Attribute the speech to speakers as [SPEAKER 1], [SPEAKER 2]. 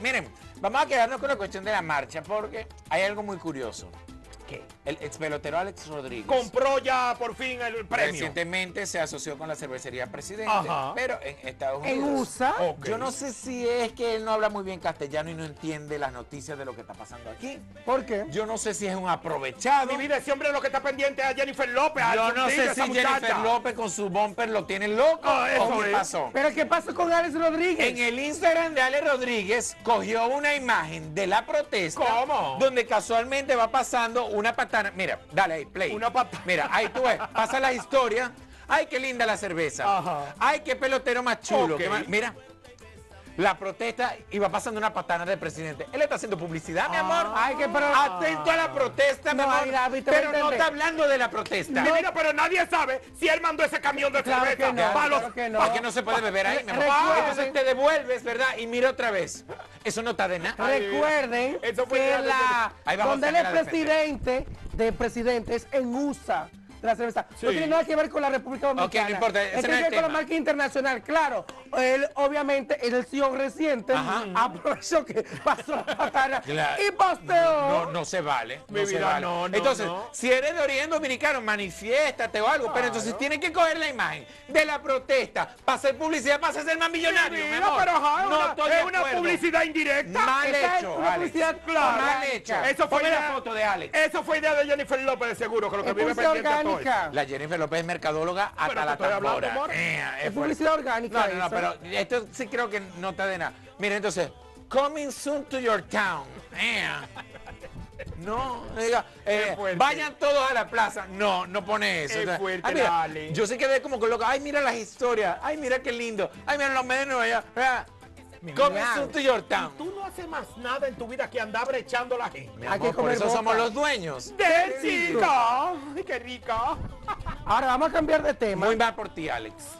[SPEAKER 1] Miren, vamos a quedarnos con la cuestión de la marcha porque hay algo muy curioso.
[SPEAKER 2] ¿Qué?
[SPEAKER 1] El ex pelotero Alex Rodríguez
[SPEAKER 2] Compró ya por fin el premio.
[SPEAKER 1] recientemente se asoció con la cervecería Presidente,
[SPEAKER 2] Ajá.
[SPEAKER 1] pero en Estados
[SPEAKER 3] En
[SPEAKER 1] Unidos.
[SPEAKER 3] USA.
[SPEAKER 2] Ok.
[SPEAKER 1] Yo no sé si es que él no habla muy bien castellano y no entiende las noticias de lo que está pasando aquí.
[SPEAKER 3] ¿Por qué?
[SPEAKER 1] Yo no sé si es un aprovechado.
[SPEAKER 2] Mi vida, ese hombre lo que está pendiente es a Jennifer López.
[SPEAKER 1] Yo no sé si
[SPEAKER 2] esa muchacha.
[SPEAKER 1] Jennifer López con su bumper lo tiene loco
[SPEAKER 2] Ah, eso
[SPEAKER 1] o qué
[SPEAKER 2] es.
[SPEAKER 1] pasó.
[SPEAKER 3] ¿Pero qué pasó con Alex Rodríguez?
[SPEAKER 1] En el Instagram de Ale Rodríguez cogió una imagen de la protesta.
[SPEAKER 2] ¿Cómo?
[SPEAKER 1] Donde casualmente va pasando una patana. Mira, dale ahí, play.
[SPEAKER 2] Una patana.
[SPEAKER 1] Mira, ahí tú ves, pasa la historia. Ay, qué linda la cerveza.
[SPEAKER 2] Ajá.
[SPEAKER 1] Ay, qué pelotero más chulo. Más- Mira. La protesta va pasando una patana del presidente. Él está haciendo publicidad, mi amor.
[SPEAKER 3] Ay, que pero-
[SPEAKER 1] Atento a la protesta, mi
[SPEAKER 3] No,
[SPEAKER 1] amor.
[SPEAKER 3] ay, David, te voy a
[SPEAKER 1] pero no está hablando de la protesta.
[SPEAKER 2] Mi vida, pero nadie sabe si él mandó ese camión de
[SPEAKER 3] Claro
[SPEAKER 2] cerveza.
[SPEAKER 3] no,
[SPEAKER 2] para los-
[SPEAKER 3] claro que no.
[SPEAKER 1] ¿Para que no se puede beber ahí, mi amor?
[SPEAKER 3] Recuerden-
[SPEAKER 1] Entonces te devuelves, ¿verdad? Y mira otra vez. Eso no está de nada.
[SPEAKER 3] Recuerden
[SPEAKER 2] Eso fue
[SPEAKER 3] que la,
[SPEAKER 1] Ahí vamos
[SPEAKER 3] donde él es presidente de presidentes en USA de la cerveza.
[SPEAKER 2] Sí.
[SPEAKER 3] No tiene nada que ver con la República Dominicana.
[SPEAKER 1] no importa, ese
[SPEAKER 3] tiene que ver con la marca internacional. Claro, él obviamente en el CEO reciente
[SPEAKER 1] Ajá.
[SPEAKER 3] aprovechó que pasó la patana
[SPEAKER 1] Claro.
[SPEAKER 3] y posteó.
[SPEAKER 1] No, no se vale. No se
[SPEAKER 2] vida,
[SPEAKER 1] vale.
[SPEAKER 2] no, no,
[SPEAKER 1] entonces, si eres de origen dominicano, manifiéstate o algo. Pero entonces tienes que coger la imagen de la protesta para hacer publicidad, para hacer más millonario.
[SPEAKER 2] Mi
[SPEAKER 1] amor.
[SPEAKER 2] pero es
[SPEAKER 1] no estoy
[SPEAKER 2] es una
[SPEAKER 1] acuerdo.
[SPEAKER 2] publicidad indirecta.
[SPEAKER 1] Mal hecho,
[SPEAKER 3] una
[SPEAKER 1] Alex.
[SPEAKER 3] publicidad
[SPEAKER 2] Claro.
[SPEAKER 1] Mal hecho.
[SPEAKER 2] Eso fue
[SPEAKER 1] la foto de Alex.
[SPEAKER 2] Eso fue idea de Jennifer López, de seguro, con lo que vive pendiente a todo.
[SPEAKER 3] Orgánica.
[SPEAKER 1] La Jennifer López es mercadóloga hasta
[SPEAKER 2] Pero
[SPEAKER 1] la tambora. Eh, es
[SPEAKER 3] publicidad orgánica.
[SPEAKER 1] No, no, no, pero esto sí creo que no está de nada. Mira, entonces, coming soon to your town. Eh. No, diga, eh, vayan todos a la plaza. No, no pone eso.
[SPEAKER 2] Qué
[SPEAKER 1] O sea,
[SPEAKER 2] fuerte,
[SPEAKER 1] ay, mira,
[SPEAKER 2] dale.
[SPEAKER 1] Yo sí quedé como con loco. Ay, mira las historias. Ay, mira qué lindo. Ay, mira los medios de Nueva York. Mira, Coming soon to your town.
[SPEAKER 2] Haces más nada en tu vida que andar brechando a la gente.
[SPEAKER 1] Amor,
[SPEAKER 3] que
[SPEAKER 1] por eso
[SPEAKER 3] boca.
[SPEAKER 1] somos los dueños.
[SPEAKER 2] ¡Ay, qué rica!
[SPEAKER 3] Ahora vamos a cambiar de tema.
[SPEAKER 1] Muy mal por ti, Alex.